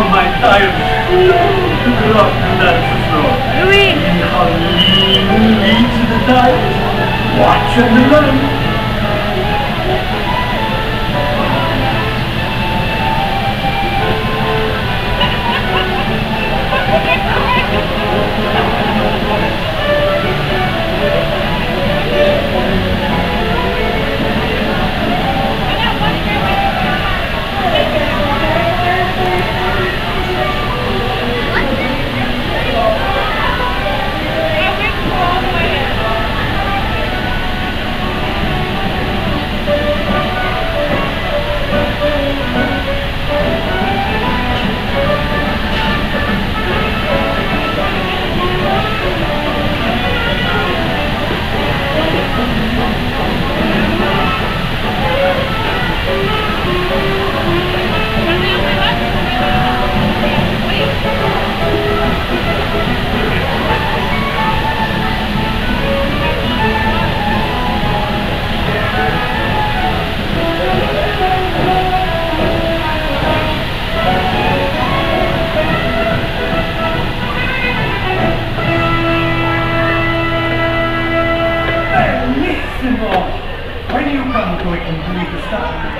I am slow to grow up and that's slow. Louis! Come lead to the diet. Watch and learn. 出演の大入館の教育に取り入れした。